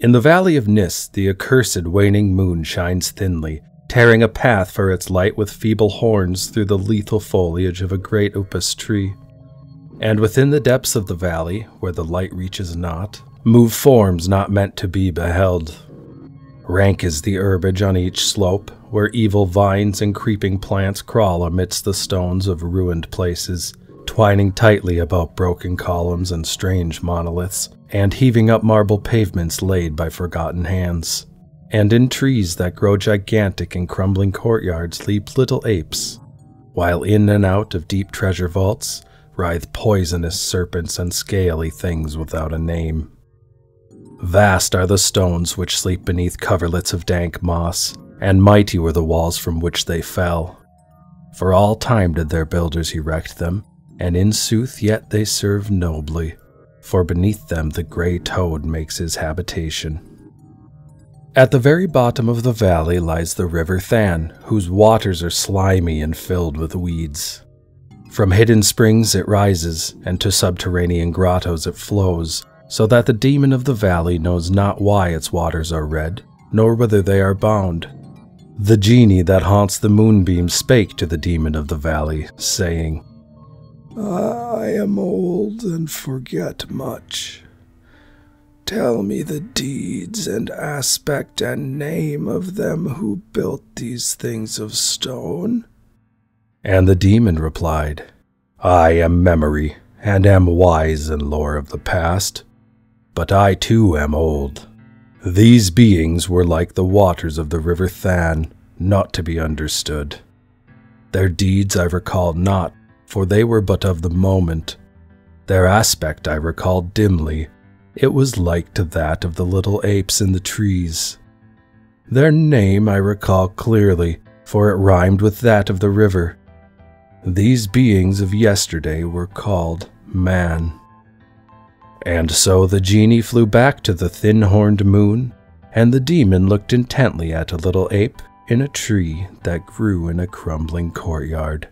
In the valley of Nis, the accursed waning moon shines thinly, tearing a path for its light with feeble horns through the lethal foliage of a great upas tree. And within the depths of the valley, where the light reaches not, move forms not meant to be beheld. Rank is the herbage on each slope, where evil vines and creeping plants crawl amidst the stones of ruined places, twining tightly about broken columns and strange monoliths, and heaving up marble pavements laid by forgotten hands. And in trees that grow gigantic in crumbling courtyards leap little apes, while in and out of deep treasure vaults writhe poisonous serpents and scaly things without a name. Vast are the stones which sleep beneath coverlets of dank moss, and mighty were the walls from which they fell. For all time did their builders erect them, and in sooth yet they serve nobly, for beneath them the grey toad makes his habitation. At the very bottom of the valley lies the River Than, whose waters are slimy and filled with weeds. From hidden springs it rises, and to subterranean grottos it flows, so that the demon of the valley knows not why its waters are red, nor whither they are bound. The genie that haunts the moonbeam spake to the demon of the valley, saying, I am old and forget much. Tell me the deeds and aspect and name of them who built these things of stone. And the demon replied, I am memory, and am wise in lore of the past, but I too am old. These beings were like the waters of the river Than, not to be understood. Their deeds I recall not, for they were but of the moment. Their aspect I recall dimly. It was like to that of the little apes in the trees. Their name I recall clearly, for it rhymed with that of the river. These beings of yesterday were called man. And so the genie flew back to the thin horned moon, and the demon looked intently at a little ape in a tree that grew in a crumbling courtyard.